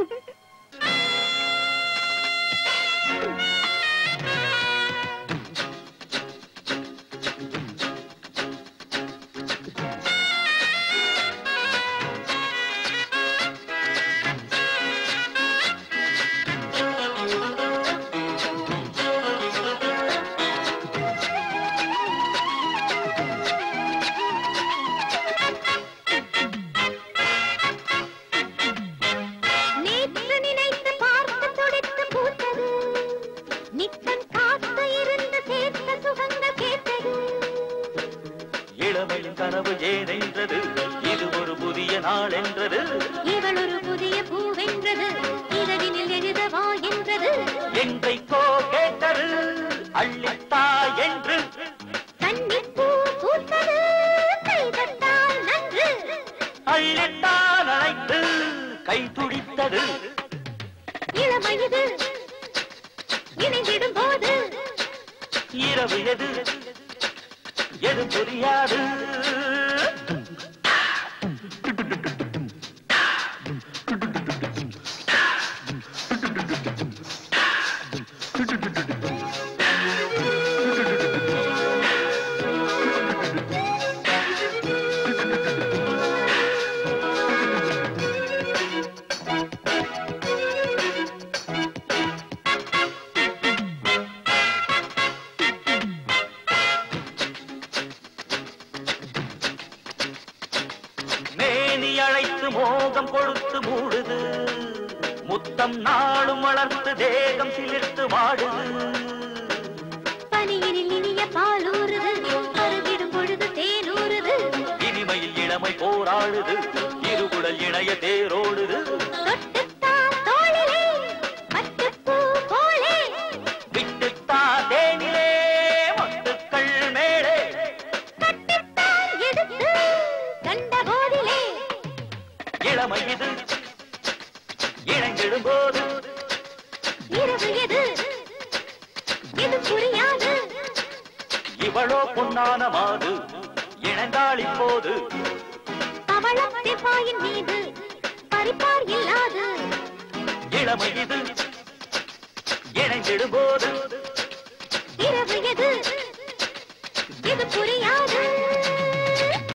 Mm-hmm. கனவு ஏனென்றது இது ஒரு புதிய நாள் என்றது இவள் ஒரு புதிய பூவென்றது. இரவினில் எழுதவா என்றது. எங்கைக்கோ கேட்டது? அள்ளித்தா என்று. கன்னிப்பூ பூத்தது. கைதட்டால் நன்று. அள்ளித்தான் அழைத்து கை துடித்தது. இளமையது. இணைந்திடும் போது இரவு எது? எது தெரியாது? மோகம் கொடுத்து மூடுது. முத்தம் நாளும் வளர்த்து தேகம் சிலிர்த்து வாடுது. பனியினில் இனிய பாலூறுது பருகிடும் பொழுது தேனூறுது இனிமையில் இளமை போராடுது. இருகுடல் இணைய தேரோடுது. தொட்டுத்தான் இளமை இது இணைந்திடும் போது இரவு எது? இது புரியாது. இவளோ பொன்னான மாது இணைந்தாள் இப்போது. பாயின் மீது பறிப்பார் இல்லாது. இளமை இது இணைந்திடும் போது